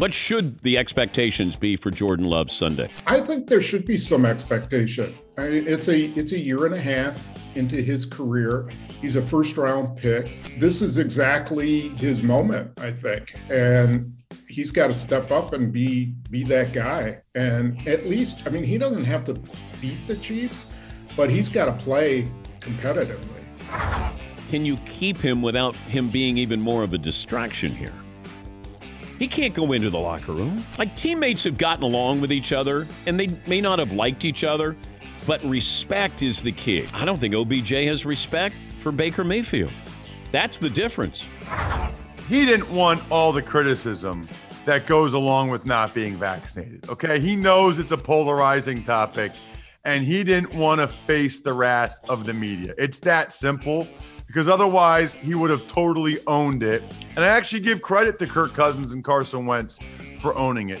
What should the expectations be for Jordan Love Sunday? I think there should be some expectation. I mean, it's a it's a year and a half into his career. He's a first round pick. This is exactly his moment, I think. And he's got to step up and be be that guy. And at least, I mean, he doesn't have to beat the Chiefs, but he's got to play competitively. Can you keep him without him being even more of a distraction here? He can't go into the locker room. Like teammates have gotten along with each other and they may not have liked each other, but respect is the key. I don't think OBJ has respect for Baker Mayfield. That's the difference. He didn't want all the criticism that goes along with not being vaccinated. Okay. He knows it's a polarizing topic and he didn't want to face the wrath of the media. It's that simple because otherwise he would have totally owned it. And I actually give credit to Kirk Cousins and Carson Wentz for owning it.